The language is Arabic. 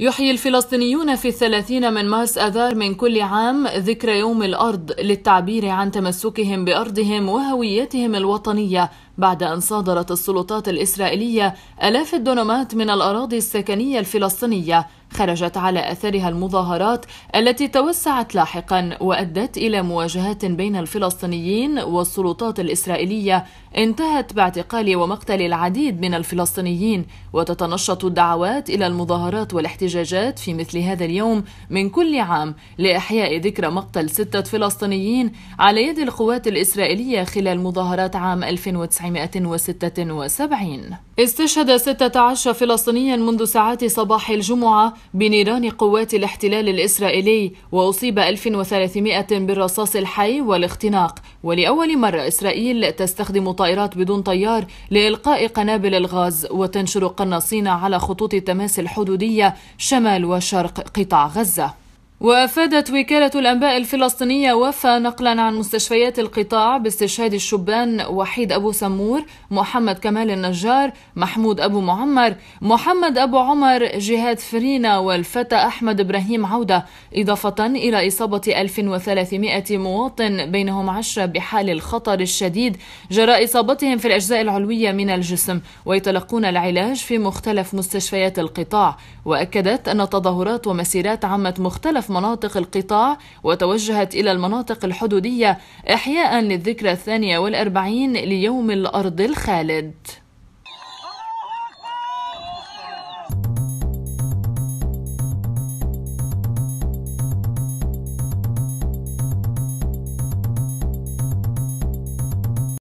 يحيي الفلسطينيون في الثلاثين من مارس أذار من كل عام ذكرى يوم الأرض للتعبير عن تمسكهم بأرضهم وهويتهم الوطنية بعد أن صادرت السلطات الإسرائيلية آلاف الدونمات من الأراضي السكنية الفلسطينية خرجت على أثرها المظاهرات التي توسعت لاحقا وأدت إلى مواجهات بين الفلسطينيين والسلطات الإسرائيلية. انتهت باعتقال ومقتل العديد من الفلسطينيين وتتنشط الدعوات إلى المظاهرات والاحتجاجات في مثل هذا اليوم من كل عام لإحياء ذكرى مقتل ستة فلسطينيين على يد القوات الإسرائيلية خلال مظاهرات عام 1976 استشهد 16 فلسطينيا منذ ساعات صباح الجمعة بنيران قوات الاحتلال الإسرائيلي وأصيب 1300 بالرصاص الحي والاختناق. ولأول مرة إسرائيل تستخدم طائرات بدون طيار لإلقاء قنابل الغاز وتنشر قناصين على خطوط التماس الحدودية شمال وشرق قطاع غزة. وافادت وكالة الأنباء الفلسطينية وفا نقلا عن مستشفيات القطاع باستشهاد الشبان وحيد أبو سمور محمد كمال النجار محمود أبو معمر محمد أبو عمر جهاد فرينا والفتى أحمد إبراهيم عودة إضافة إلى إصابة 1300 مواطن بينهم عشرة بحال الخطر الشديد جراء إصابتهم في الأجزاء العلوية من الجسم ويتلقون العلاج في مختلف مستشفيات القطاع وأكدت أن تظاهرات ومسيرات عمت مختلف مناطق القطاع وتوجهت إلى المناطق الحدودية إحياء للذكرى الثانية والأربعين ليوم الأرض الخالد.